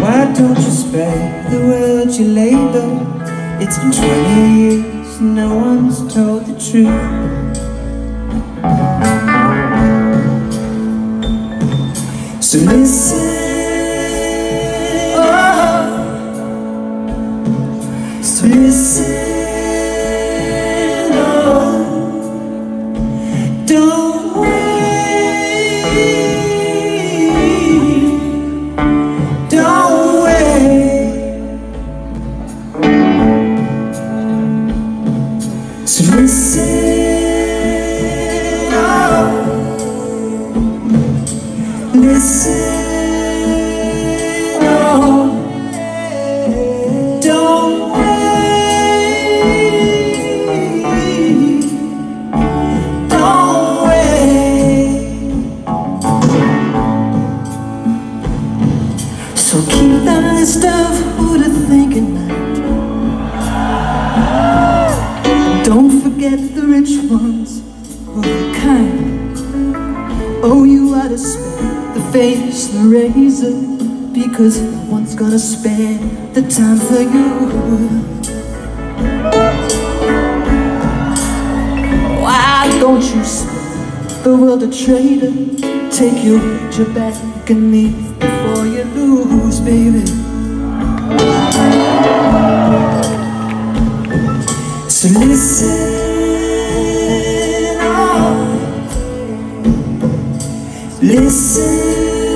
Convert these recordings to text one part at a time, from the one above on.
why don't you spread the world you labor? It's been 20 years, no one's told the truth. So listen, So listen, listen, don't wait, don't wait. So keep that list of who to think rich ones who are kind. Oh, you ought to spare the face, the razor, because no one's gonna spare the time for you. Why don't you spare the world a traitor? Take your wager back and leave before you lose, baby. So listen, listen,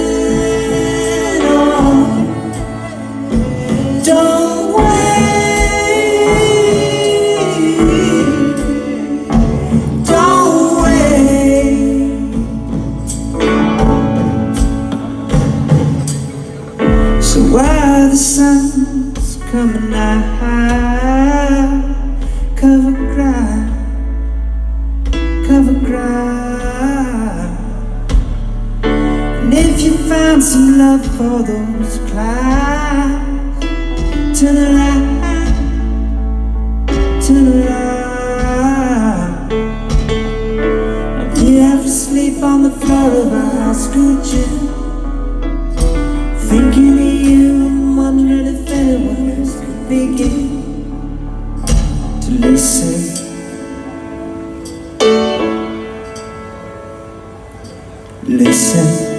love for those clouds, turn around, turn around. You have to sleep on the floor of high school gym, thinking of you and wondering if anyone else could begin to listen. Listen.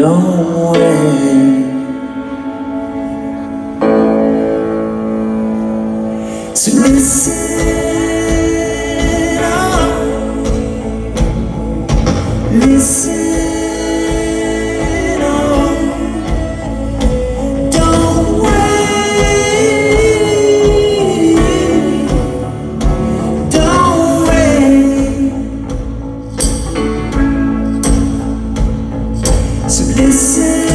Don't wait. Listen,